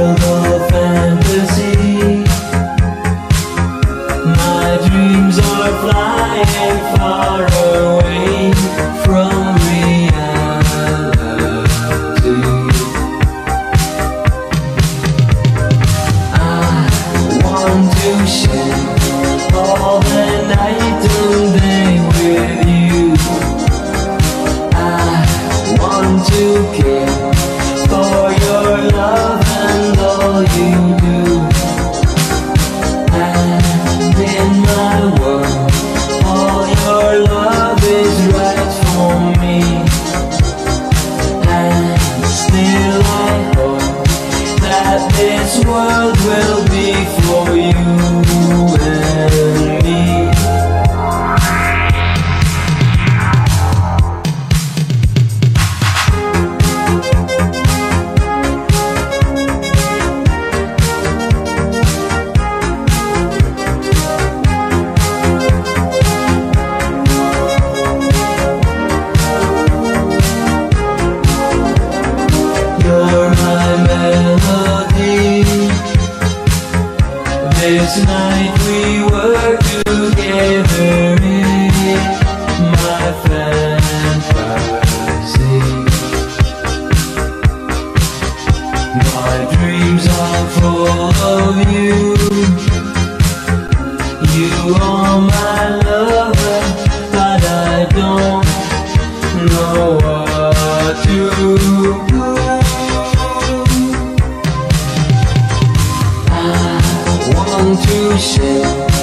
world you. Full of you. You are my lover, but I don't know what to do. I want to share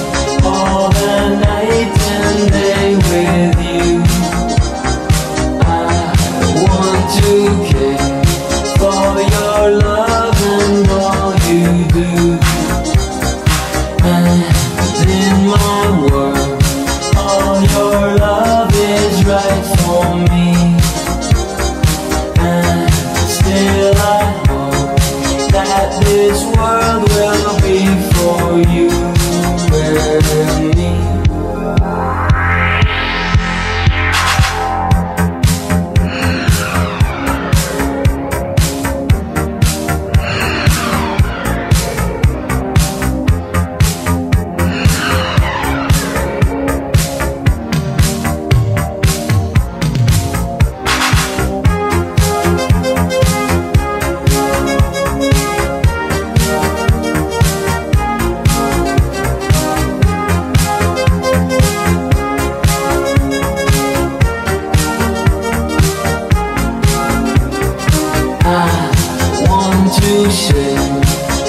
ocean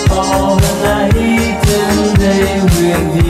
all the night and day with you.